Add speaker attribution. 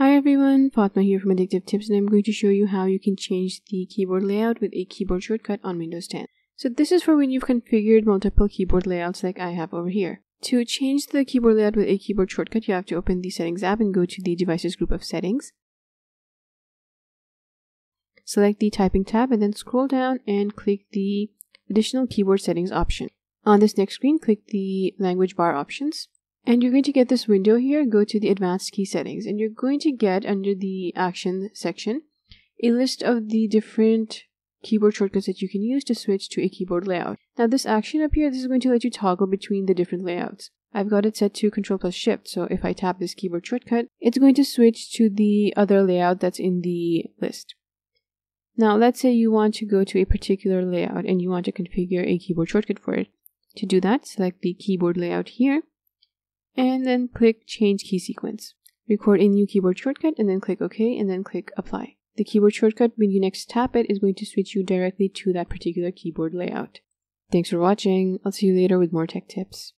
Speaker 1: Hi everyone, Fatma here from Addictive Tips and I'm going to show you how you can change the keyboard layout with a keyboard shortcut on Windows 10. So this is for when you've configured multiple keyboard layouts like I have over here. To change the keyboard layout with a keyboard shortcut, you have to open the settings app and go to the devices group of settings. Select the typing tab and then scroll down and click the additional keyboard settings option. On this next screen, click the language bar options. And you're going to get this window here, go to the advanced key settings, and you're going to get under the action section a list of the different keyboard shortcuts that you can use to switch to a keyboard layout. Now this action up here, this is going to let you toggle between the different layouts. I've got it set to control plus shift, so if I tap this keyboard shortcut, it's going to switch to the other layout that's in the list. Now let's say you want to go to a particular layout and you want to configure a keyboard shortcut for it. To do that, select the keyboard layout here and then click change key sequence. Record a new keyboard shortcut and then click OK and then click apply. The keyboard shortcut, when you next tap it, is going to switch you directly to that particular keyboard layout. Thanks for watching. I'll see you later with more tech tips.